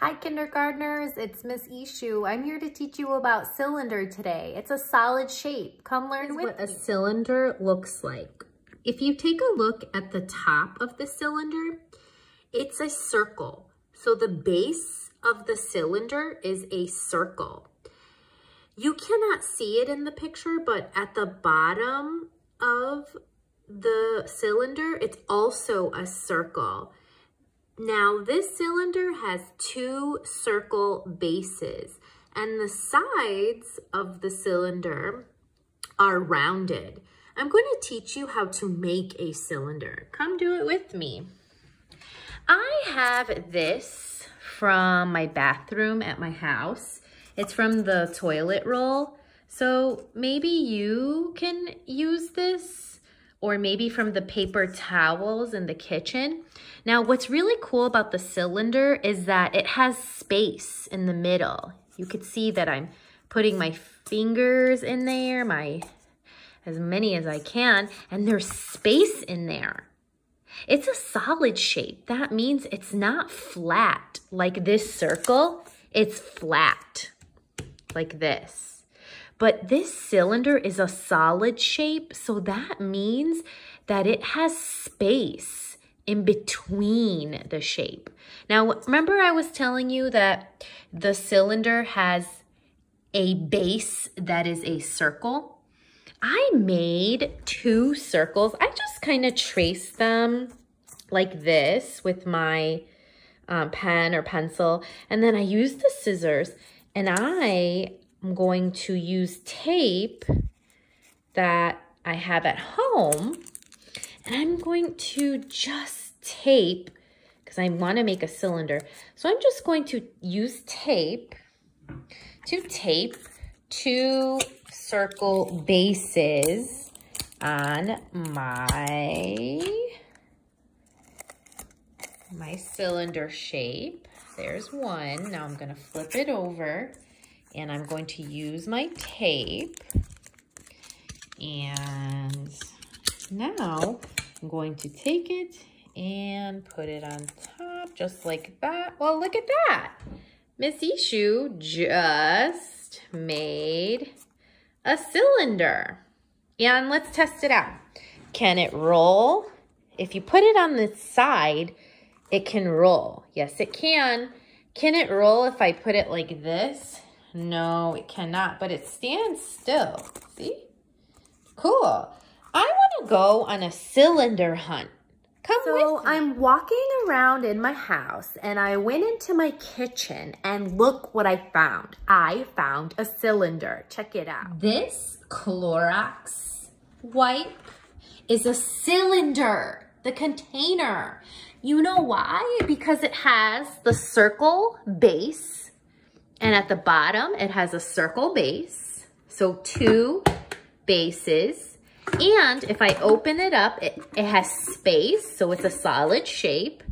Hi kindergartners, it's Miss Icho. I'm here to teach you about cylinder today. It's a solid shape. Come learn with what me. a cylinder looks like. If you take a look at the top of the cylinder, it's a circle. So the base of the cylinder is a circle. You cannot see it in the picture, but at the bottom of the cylinder, it's also a circle. Now this cylinder has two circle bases and the sides of the cylinder are rounded. I'm going to teach you how to make a cylinder. Come do it with me. I have this from my bathroom at my house. It's from the toilet roll. So maybe you can use this or maybe from the paper towels in the kitchen. Now, what's really cool about the cylinder is that it has space in the middle. You could see that I'm putting my fingers in there, my as many as I can, and there's space in there. It's a solid shape. That means it's not flat like this circle. It's flat like this. But this cylinder is a solid shape, so that means that it has space in between the shape. Now, remember I was telling you that the cylinder has a base that is a circle? I made two circles. I just kind of traced them like this with my um, pen or pencil. And then I used the scissors and I am going to use tape that I have at home and I'm going to just tape, because I want to make a cylinder. So I'm just going to use tape to tape two circle bases on my, my cylinder shape. There's one. Now I'm going to flip it over and I'm going to use my tape and now I'm going to take it and put it on top just like that. Well, look at that. Miss Icho just made a cylinder. And let's test it out. Can it roll? If you put it on the side, it can roll. Yes, it can. Can it roll if I put it like this? No, it cannot, but it stands still. See? Cool. I want to go on a cylinder hunt. Come so I'm walking around in my house and I went into my kitchen and look what I found. I found a cylinder. Check it out. This Clorox wipe is a cylinder, the container. You know why? Because it has the circle base and at the bottom it has a circle base. So two bases and if I open it up, it, it has space, so it's a solid shape.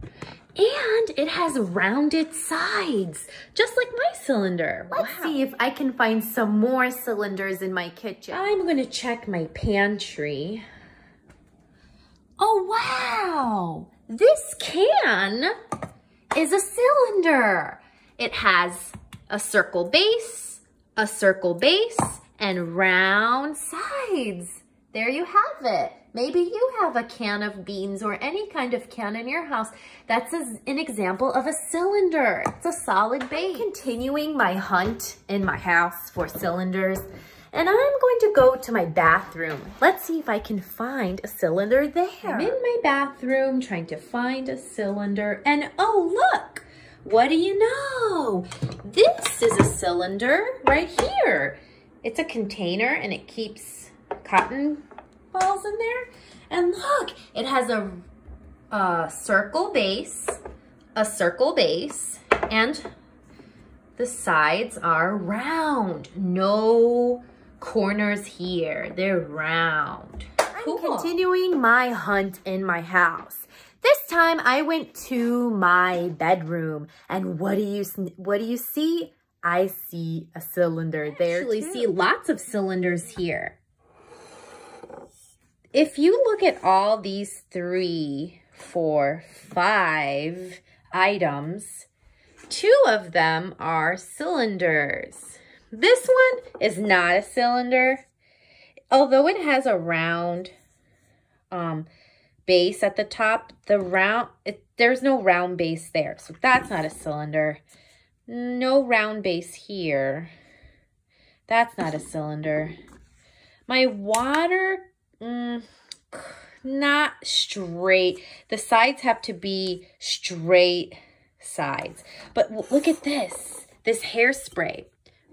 And it has rounded sides, just like my cylinder. Let's wow. see if I can find some more cylinders in my kitchen. I'm gonna check my pantry. Oh, wow. This can is a cylinder. It has a circle base, a circle base, and round sides. There you have it. Maybe you have a can of beans or any kind of can in your house. That's a, an example of a cylinder. It's a solid base. Continuing my hunt in my house for cylinders. And I'm going to go to my bathroom. Let's see if I can find a cylinder there. I'm in my bathroom trying to find a cylinder. And oh, look, what do you know? This is a cylinder right here. It's a container and it keeps cotton balls in there. And look, it has a, a circle base, a circle base, and the sides are round. No corners here. They're round. Cool. I'm continuing my hunt in my house. This time I went to my bedroom and what do you what do you see? I see a cylinder there. I actually too. see lots of cylinders here. If you look at all these three, four, five items, two of them are cylinders. This one is not a cylinder. Although it has a round um, base at the top, the round, it, there's no round base there. So that's not a cylinder. No round base here. That's not a cylinder. My water, mm, not straight. The sides have to be straight sides. But look at this. This hairspray.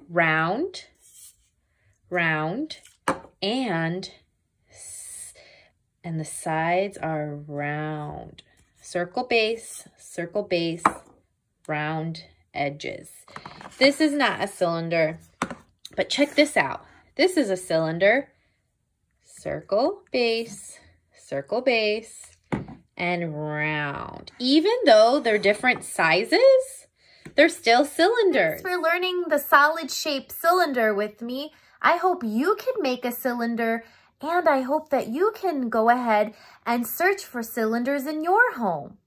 Round, round, and and the sides are round. Circle base, circle base, round edges. This is not a cylinder, but check this out. This is a cylinder. Circle base, circle base, and round. Even though they're different sizes, they're still cylinders. Thanks for learning the solid shape cylinder with me. I hope you can make a cylinder and I hope that you can go ahead and search for cylinders in your home.